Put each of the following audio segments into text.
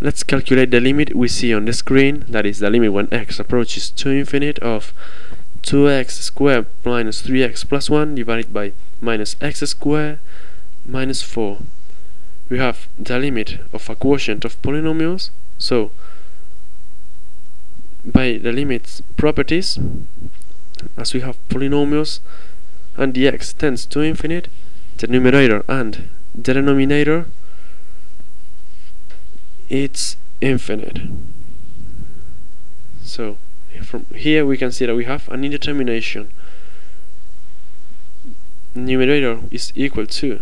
let's calculate the limit we see on the screen. That is the limit when x approaches to infinite of 2x squared minus 3x plus 1 divided by minus x squared minus 4 we have the limit of a quotient of polynomials. So by the limits properties as we have polynomials and the x tends to infinite the numerator and the denominator it's infinite. So from here we can see that we have an indetermination. Numerator is equal to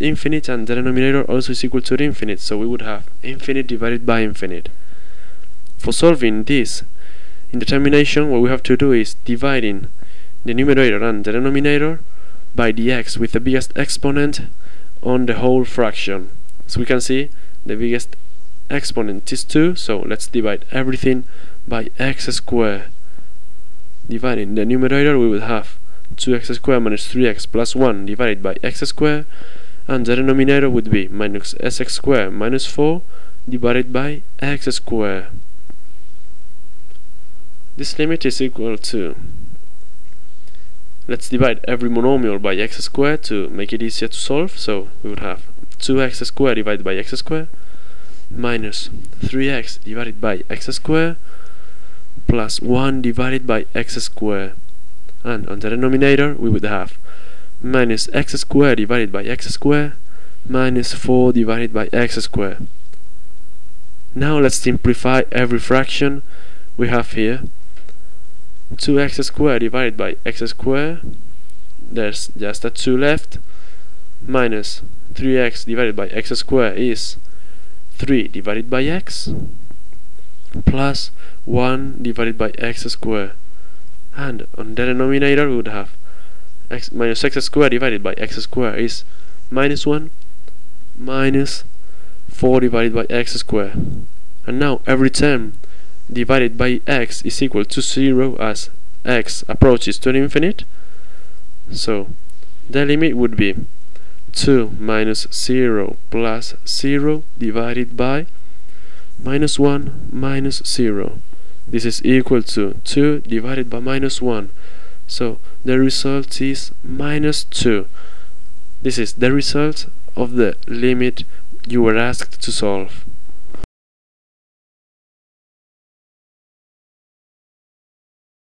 infinite and the denominator also is equal to infinite. So we would have infinite divided by infinite. For solving this indetermination what we have to do is dividing the numerator and the denominator by the x with the biggest exponent on the whole fraction. So we can see the biggest exponent is 2 so let's divide everything by x squared dividing the numerator we will have 2x squared minus 3x plus 1 divided by x squared and the denominator would be minus sx squared minus 4 divided by x squared this limit is equal to let's divide every monomial by x squared to make it easier to solve. So we would have 2x squared divided by x squared minus 3x divided by x squared plus 1 divided by x squared and on the denominator we would have minus x squared divided by x squared minus 4 divided by x squared now let's simplify every fraction we have here. 2x squared divided by x squared there's just a 2 left minus 3x divided by x squared is 3 divided by x plus 1 divided by x squared and on the denominator we would have x minus x squared divided by x squared is minus 1 minus 4 divided by x squared and now every term divided by x is equal to 0 as x approaches to infinite. So the limit would be 2 minus 0 plus 0 divided by minus 1 minus 0 this is equal to 2 divided by minus 1 so the result is minus 2 this is the result of the limit you were asked to solve